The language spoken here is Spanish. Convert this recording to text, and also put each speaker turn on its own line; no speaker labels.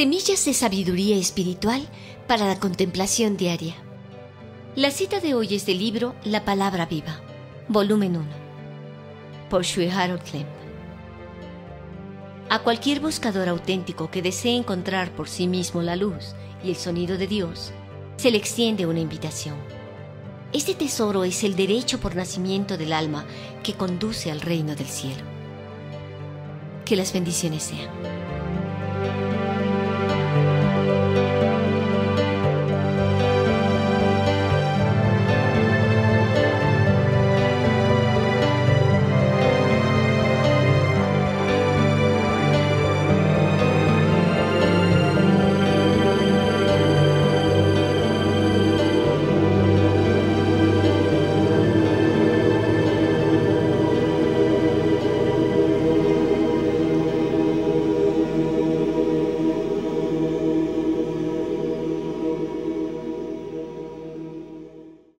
Semillas de sabiduría espiritual para la contemplación diaria. La cita de hoy es del libro La Palabra Viva, volumen 1, por Shui Harold Klemp. A cualquier buscador auténtico que desee encontrar por sí mismo la luz y el sonido de Dios, se le extiende una invitación. Este tesoro es el derecho por nacimiento del alma que conduce al reino del cielo. Que las bendiciones sean.